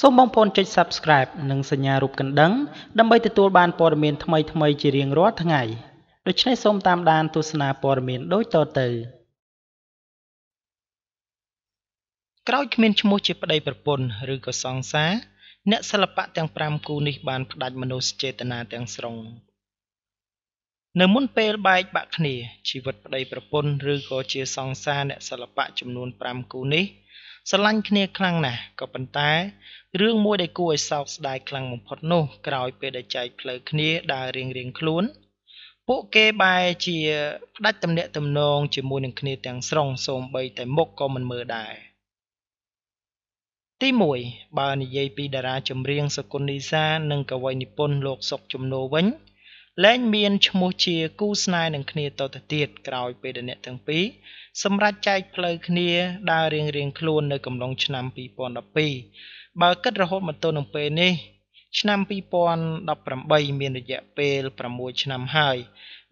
សូមបងប្អូនចុច Subscribe និងសញ្ញារូបកណ្ដឹងដើម្បីទទួលបានព័ត៌មានថ្មីៗជារៀងរាល់ថ្ងៃដូច្នេះសូមតាមដានទស្សនាព័ត៌មានដូចតទៅក្រោយគ្មានឈ្មោះជាប្តីប្រពន្ធឬក៏សង្សារអ្នកសិល្បៈទាំង5គូនេះបានផ្ដាច់មនោសញ្ចេតនាទាំងស្រុងនៅមុនពេលបែកបាក់គ្នាជីវិតប្តីប្រពន្ធឬក៏ជាសង្សារអ្នកសិល្បៈចំនួន5គូនេះ ស្រឡាញ់គ្នាខ្លាំងណាស់ក៏ប៉ុន្តែរឿងមួយដែលគួរឲ្យសោកស្ដាយខ្លាំងបំផុតនោះក្រោយពេលដែលចែកផ្លូវគ្នាដើររៀងរៀងខ្លួនពួកគេបែរជាផ្ដាច់ទំនាក់ទំនងជាមួយនឹងគ្នាទាំងស្រុងសូម្បីតែមុខក៏មិនមើលដែរទី1បើនិយាយពីតារាចម្រៀងសគុណនីសានិងកវីនិពន្ធលោកសុកជំនោវិញ លែងមានឈ្មោះជាគូស្នេហ៍នឹងគ្នាតទៅទៀតក្រោយពេលដែលអ្នកទាំងពីរសម្រាប់ចែកផ្លូវគ្នាដើររៀងរៀងខ្លួននៅកំឡុងឆ្នាំ2012បើគិតរហូតមកទល់នឹងពេលនេះ ឆ្នាំ2018មានរយៈពេល6ឆ្នាំហើយ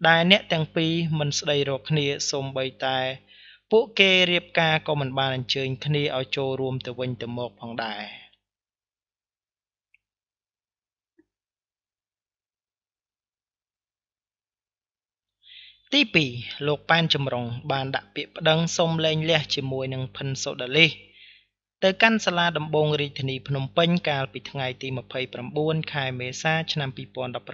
ដែលអ្នកទាំងពីរមិនស្ដីរកគ្នាសូម្បីតែ ពួកគេរៀបការក៏មិនបានអញ្ជើញគ្នាឲ្យចូលរួមទៅវិញទៅមកផងដែរ ទី2លោកប៉ែនចម្រុងបានដាក់ពាក្យប្តឹងសុំលែងលះជាមួយនឹងផិនសូដាលីសទៅកាន់សាលាដំបងរាជធានីភ្នំពេញកាលពីថ្ងៃទី29ខែមេសាឆ្នាំ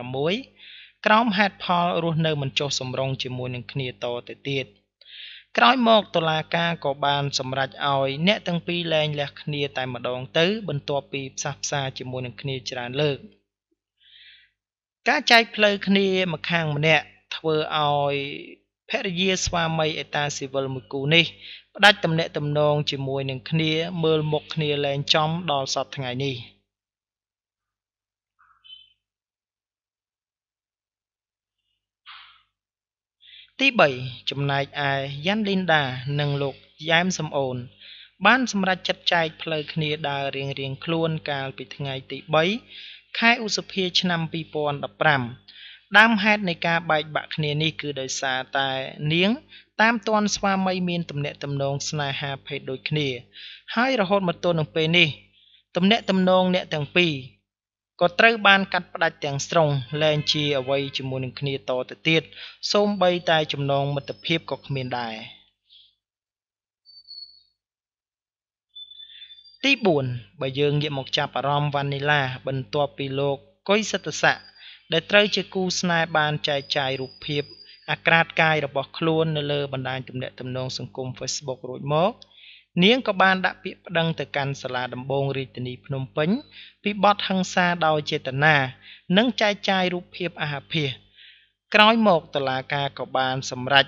2016ក្រោមហេតុផលរស់នៅមិនចុះសម្រុងជាមួយនឹងគ្នាតទៅទៀតក្រោយមកតុលាការក៏បានសម្រេចឲ្យអ្នកទាំងពីរលែងលះគ្នាតែម្ដងទៅ បន្ទាប់ពីផ្សះផ្សាជាមួយនឹងគ្នាច្រើនលើកការចែកផ្លូវគ្នាម្ខាងម្នាក់ ធ្វើឲ្យភរិយាស្វាមីអេតាស៊ីវិលមួយគូនេះផ្ដាច់ទំនាក់ទំនងជាមួយនឹងគ្នាមើលមុខគ្នាលែងចំដល់សពថ្ងៃនេះទី3ចំណែកឯយ៉ាន់លីនដានិងលោកយ៉ែមសំអូន បានសម្រេចចាត់ចែកផ្លូវគ្នាដើររៀងរៀងខ្លួនកាលពីថ្ងៃទី3ខែឧសភាឆ្នាំ2015 ដើមហេតុនៃការបែកបាក់គ្នានេះគឺដោយសារតែនាង តាមទាន់ស្វាមីមានទំនាក់ទំនងស្នេហាភេទដូចគ្នា ហើយរហូតមកទល់នឹងពេលនេះទំនាក់ទំនងអ្នកទាំងពីរក៏ត្រូវបានកាត់ផ្តាច់ទាំងស្រុងលែងជាអ្វីជាមួយនឹងគ្នាតទៅទៀតសូម្បីតែចំណងមិត្តភាពក៏គ្មានដែរទី4បើយើងងាកមកចាប់អារម្មណ៍វ៉ានីឡាបន្ទាប់ពីលោកកុយសិទ្ធស័ក ដែលត្រូវជាគូស្នេហ៍បានចែកចាយរូបភាពអាក្រាតកាយរបស់ខ្លួននៅលើបណ្ដាញទំនាក់ទំនងសង្គម Facebook រួចមកនាងក៏បានដាក់ពាក្យប្តឹងទៅកាន់សាលាដំបងរាជធានីភ្នំពេញពីបទហិង្សាដោយចេតនានិងចែកចាយរូបភាពអាហាភាសក្រោយមកតុលាការក៏បានសម្រេច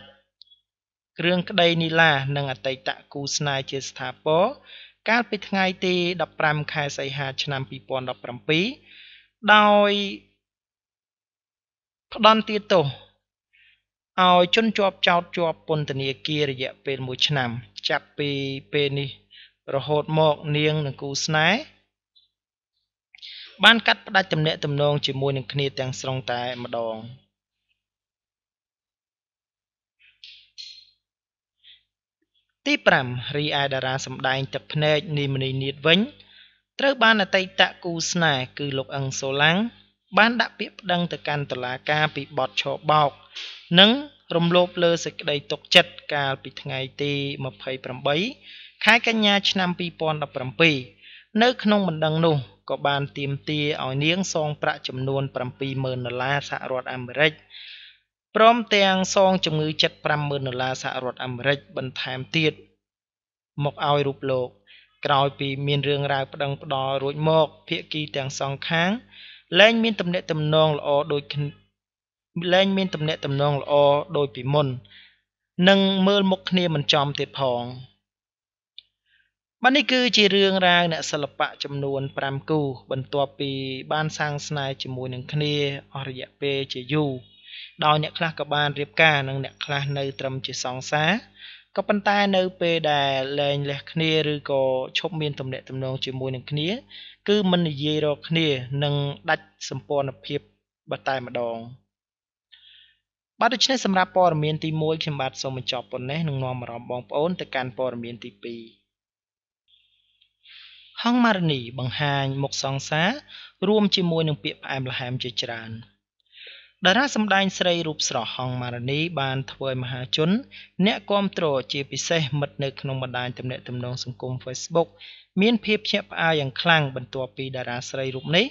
គ្រឿងក្តីនីឡានិងអតីតគូស្នេហ៍ជាស្ថាពរកាលពីថ្ងៃទី15ខែសីហាឆ្នាំ2017ដោយ ផ្ដន់ទាទោសឲ្យជនជាប់ចោតជាប់ពន្ធនាគាររយៈពេល1ឆ្នាំ ចាប់ពីពេលនេះ រហូតមកនាងនិងគូស្នេហ៍បានកាត់ផ្ដាច់ទំនាក់ទំនងជាមួយនឹងគ្នាទាំងស្រុងតែម្ដងទី5រីឯតារាសម្ដែងទឹកភ្នែកនីមនីនៀតវិញ ត្រូវបានអតីតគូស្នេហ៍គឺលោកអឹងសូឡាំង បានដាក់ពាក្យប្តឹងទៅកាន់តុលាការពីបទឆបោក និងរំលោភលើសេចក្តីទុកចិត្តកាលពីថ្ងៃទី28ខែកញ្ញាឆ្នាំ2017នៅក្នុងបណ្ដឹងនោះក៏បានទាមទារឲ្យនាងសងប្រាក់ចំនួន70000ដុល្លារសហរដ្ឋអាមេរិកព្រមទាំងសងជំងឺចិត្ត50000ដុល្លារសហរដ្ឋអាមេរិកបន្ថែមទៀតមកឲ្យរូបលោក ក្រោយពីមានរឿងរ៉ាវប្តឹងផ្ដល់រួចមកភាគីទាំងសងខាង លែងមានទំនាក់ទំនងល្អដូចលែងមានទំនាក់ទំនងល្អដូចពីមុននិងមើលមុខគ្នាមិនចំទៀតផងបាទនេះគឺជារឿងរ៉ាវអ្នកសិល្បៈចំនួន5គូ បន្ទាប់ពីបានសាងស្នេហ៍ជាមួយនឹងគ្នាអស់រយៈពេលជាយូរដោយអ្នកខ្លះក៏បានរៀបការនិងអ្នកខ្លះនៅត្រឹមជាសង្សារក៏ប៉ុន្តែនៅពេលដែលលែងលះគ្នាឬក៏ឈប់មានទំនាក់ទំនងជាមួយនឹងគ្នា គឺមិននិយាយរកគ្នានិងដាច់សម្ព័ន្ធភាពបើតែម្ដងបាទដូច្នេះសម្រាប់ព័ត៌មានទី1ខ្ញុំបាទសូមបញ្ចប់ប៉ុណ្ណេះនឹងនាំអារម្មណ៍បងប្អូនទៅកាន់ព័ត៌មានទី2ហង្មារនីបង្ហាញមុខសង្សាររួមជាមួយនឹងពាក្យផ្អែមល្ហែមជាច្រើនតារាសម្ដែងស្រីរូបស្រស់ហង្មារនីបានធ្វើឲ្យមហាជន អ្នកគាំទ្រជាពិសេសមិត្តនៅក្នុងបណ្ដាញទំនាក់ទំនងសង្គម Facebook មានភាពភ្ញាក់ផ្អើលយ៉ាងខ្លាំងបន្ទាប់ពីតារាស្រីរូបនេះ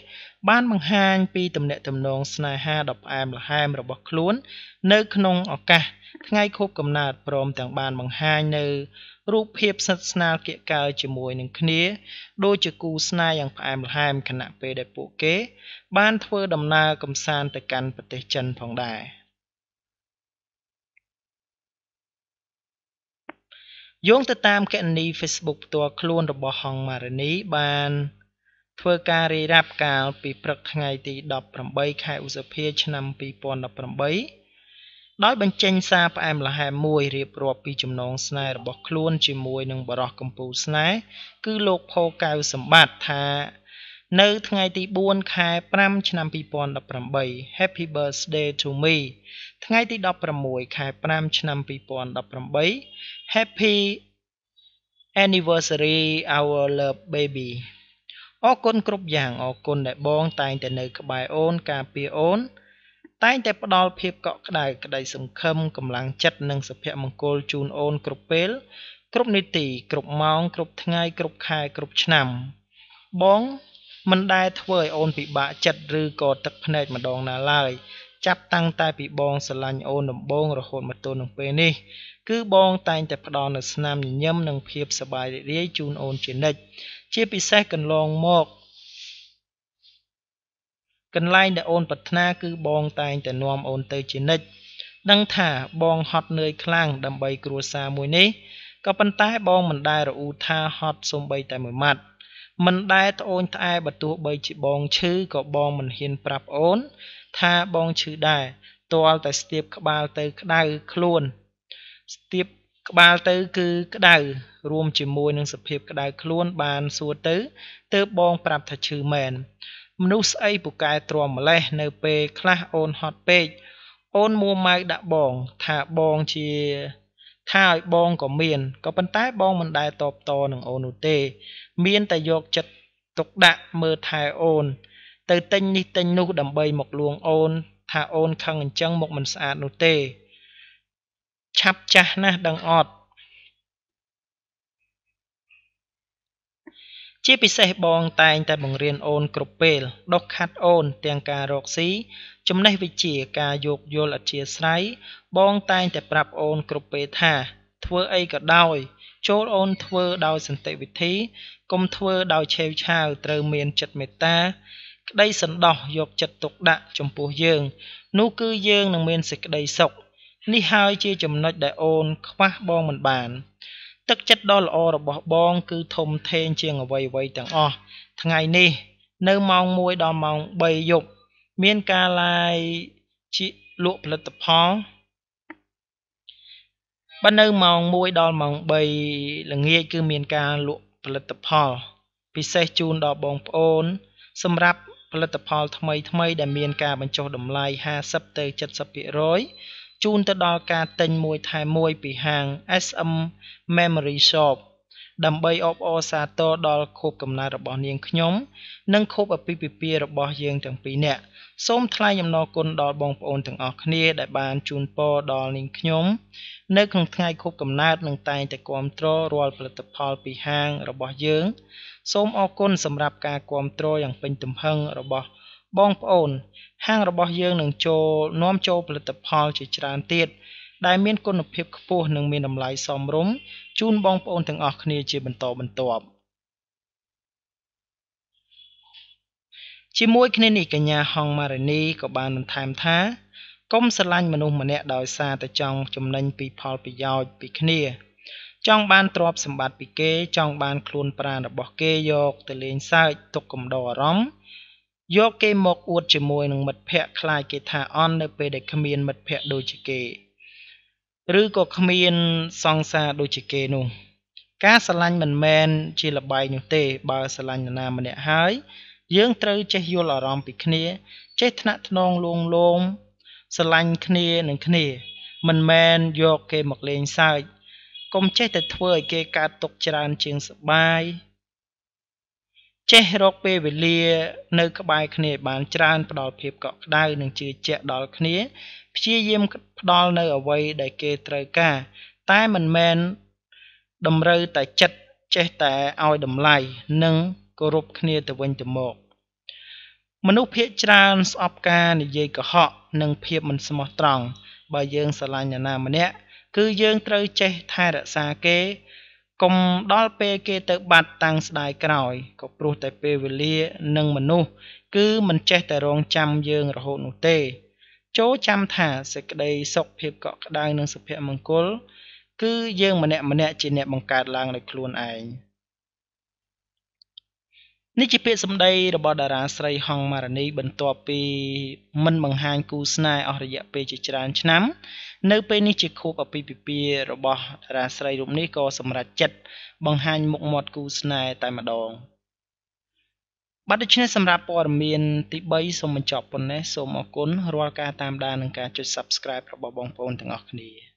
បានបង្ហាញពីទំនាក់ទំនងស្នេហាដ៏ផ្អែមល្ហែមរបស់ខ្លួន នៅក្នុងឱកាសថ្ងៃខួបកំណើតព្រមទាំងបានបង្ហាញនៅរូបភាពស្និទ្ធស្នាលកៀកកើជាមួយនឹងគ្នាដូចជាគូស្នេហ៍យ៉ាងផ្អែមល្ហែមខណៈពេលដែលពួកគេ បានធ្វើដំណើរកម្សាន្តទៅកាន់ប្រទេសចិនផងដែរ យោងទៅតាមគណនី Facebook ផ្ទាល់ខ្លួនរបស់ហងម៉ារនីបានធ្វើការរាយរាប់កាលពីព្រឹកថ្ងៃទី18ខែឧសភា ឆ្នាំ2018ដោយបញ្ចេញសារផ្អែមល្ហែមមួយរៀបរាប់ពីចំណងស្នេហ៍របស់ខ្លួនជាមួយនឹងបរិះកម្ពុជាស្នេហ៍គឺលោកផូកៅសម្បត្តិថា នៅថ្ងៃទី4ខែ5ឆ្នាំ2018 Happy birthday to me ថ្ងៃទី16ខែ5ឆ្នាំ2018 Happy anniversary our love baby អរគុណគ្រប់យ៉ាងអរគុណដែលបងតែងតែនៅក្បែរអូនការពារអូន តែងតែផ្ដល់ភាពកក់ក្ដៅក្តីសង្ឃឹមកម្លាំងចិត្តនិងសុភមង្គលជូនអូនគ្រប់ពេល គ្រប់នីតិគ្រប់ម៉ោង គ្រប់ថ្ងៃ គ្រប់ខែគ្រប់ឆ្នាំ បង មិនដែលធ្វើឲ្យអូនពិបាកចិត្តឬក៏ទឹកភ្នែកម្ដងណាឡើយចាប់តាំងតែពីបងស្រឡាញ់អូនដំបងរហូតមកទល់នឹងពេលនេះគឺបងតែងតែផ្ដល់នូវស្នាមញញឹមនិងភាពសប្បាយរីករាយជូនអូនជានិច្ចជាពិសេសកន្លងមកកន្លែងដែលអូនប្រាថ្នាគឺបងតែងតែនាំអូនទៅជានិច្ចដឹងថាបងហត់នឿយខ្លាំងដើម្បីគ្រួសារមួយនេះក៏ប៉ុន្តែបងមិនដែលរអ៊ូថាហត់សូម្បីតែមួយម៉ាត់ មិនដែលត្អូញត្អែបើទោះបីជាបងឈឺក៏បងមិនហ៊ានប្រាប់អូន ថាបងឈឺដែរទាល់តែស្ទាបក្បាលទៅក្តៅខ្លួន ស្ទាបក្បាលទៅគឺក្តៅរួមជាមួយនឹងសភាពក្តៅខ្លួនបានសួរទៅទើបបងប្រាប់ថាឈឺមែនមនុស្សស្អីពូកែទ្រាំម្លេះនៅពេលខ្លះអូនហត់ពេកអូនមួម៉ៅដាក់បងថាបងជា ថាឲ្យបងក៏មានក៏ប៉ុន្តែបងមិនដែលតបតនឹងអូននោះទេ មានតែយកចិត្តទុកដាក់មើលថែអូន ទៅទិញនេះទិញនោះដើម្បីមកលួងអូន ថាអូនខឹងអញ្ចឹងមកមិនស្អាតនោះទេ ឆាប់ចាស់ណាស់ដឹងអត់ ជាពិសេសបងតែងតែបង្រៀនអូនគ្រប់ពេលដុសខាត់អូនទាំងការរកស៊ីចំណេះវិជ្ជាការយោគយល់អធិស្ឋ័យបងតែងតែប្រាប់អូនគ្រប់ពេលថា ធ្វើអីក៏ដោយ ចូលអូនធ្វើដោយសន្តិវិធីកុំធ្វើដោយឆេវឆាវត្រូវមានចិត្តមេត្តា ក្តីសន្តោសយកចិត្តទុកដាក់ចំពោះយើង នោះគឺយើងនឹងមានសេចក្តីសុខនេះហើយជាចំណុចដែលអូនខ្វះបងមិនបាន ទឹកចិត្តដ៏ល្អរបស់បងគឺធំធេងជាងអ្វីៗទាំងអស់ថ្ងៃនេះ នៅម៉ោង1ដល់ម៉ោង3យប់មានការឡាយជាលក់ផលិតផលបើនៅម៉ោង1ដល់ម៉ោង3ល្ងាចគឺមានការលក់ផលិតផល ពិសេសជូនដល់បងប្អូន សម្រាប់ផលិតផលថ្មីថ្មីដែលមានការបញ្ចុះតម្លៃ50ទៅ70% ជូនទៅដល់ការទិញមួយថែមមួយពីហាង SM Memory Shop ដើម្បីអបអរសាទរដល់ខួបកំណើតរបស់នាងខ្ញុំ និងខួបអាពាហ៍ពិពាហ៍របស់យើងទាំងពីរនាក់សូមថ្លែងអំណរគុណដល់បងប្អូនទាំងអស់គ្នាដែលបានជូនពរដល់នាងខ្ញុំ នៅក្នុងថ្ងៃខួបកំណើតនិងតែងតែគាំទ្ររាល់ផលិតផលពីហាងរបស់យើង សូមអរគុណសម្រាប់ការគាំទ្រយ៉ាងពេញទំហឹងរបស់ បងប្អូន ហាងរបស់យើងនឹងចូលនាំចូលផលិតផលជាច្រើនទៀតដែលមានគុណភាពខ្ពស់និងមានតម្លៃសមរម្យជូនបងប្អូនទាំងអស់គ្នាជាបន្តបន្ទាប់ជាមួយគ្នានេះកញ្ញាហងម៉ារនីក៏បានបន្ថែមថាកុំស្រឡាញ់មនុស្សម្នាក់ដោយសារតែចង់ចំណេញពីផលប្រយោជន៍ពីគ្នា ចង់បានទ្រព្យសម្បត្តិពីគេ ចង់បានខ្លួនប្រាណរបស់គេយកទៅលេងសើចទុកកំដរអារម្មណ៍ យកគេមកអួតជាមួយនឹងមិត្តភ័ក្តិខ្លាចគេថាអន់នៅពេលដែលគ្មានមិត្តភ័ក្តិដូចជាគេ ឬក៏គ្មានសង្សារដូចជាគេនោះ ការស្រឡាញ់មិនមែនជាលបែងនោះទេ បើស្រឡាញ់នរណាម្នាក់ហើយ យើងត្រូវចេះយល់អារម្មណ៍ពីគ្នា ចេះថ្នាក់ថ្នងលួងលោមស្រឡាញ់គ្នានឹងគ្នា មិនមែនយកគេមកលេងសើចកុំចេះតែធ្វើឲ្យគេកើតទុកច្រើនជាងសបាយ ចេះរកពេលវេលា នៅក្បែរគ្នាបានច្រើនផ្ដល់ភាពកក់ក្ដៅនិងជឿជាក់ដល់គ្នា ព្យាយាមផ្ដល់នៅអ្វីដែលគេត្រូវការ តែមិនមែនតម្រូវតែចិត្តចេះតែឲ្យតម្លៃនិងគោរពគ្នាទៅវិញទៅមកមនុស្សភាគច្រើនស្អប់ការនិយាយកុហកនិងភាពមិនស្មោះត្រង់បើយើងស្រឡាញ់នរណាម្នាក់គឺយើងត្រូវចេះថែរក្សាគេ កុំដល់ពេលគេទៅបាត់តាំងស្ដាយក្រោយក៏ព្រោះតែពេលវេលានិងមនុស្សគឺមិនចេះតែរងចាំយើងរហូតនោះទេ ចូលចាំថាសេចក្តីសុខភាពកក់ក្ដៅនិងសុភមង្គល គឺយើងម្នាក់ម្នាក់ជាអ្នកបង្កើតឡើងដោយខ្លួនឯង នេះជាពាក្យសម្ដីរបស់តារាស្រីហងម៉ារ៉ានីបន្ទាប់ពីមិនបង្ហាញគូស្នេហ៍អស់រយៈពេលជាច្រើនឆ្នាំនៅពេលនេះជាខួបអាពាហ៍ពិពាហ៍របស់តារាស្រីរូបនេះក៏សម្រេចចិត្តបង្ហាញមុខមាត់គូស្នេហ៍តែម្ដងបាទដូច្នេះសម្រាប់ព័ត៌មានទី3សូមបញ្ចប់ប៉ុណ្ណេះសូមអរគុណរាល់ការតាមដាននិងការចុច Subscribe របស់បងប្អូនទាំងអស់គ្នា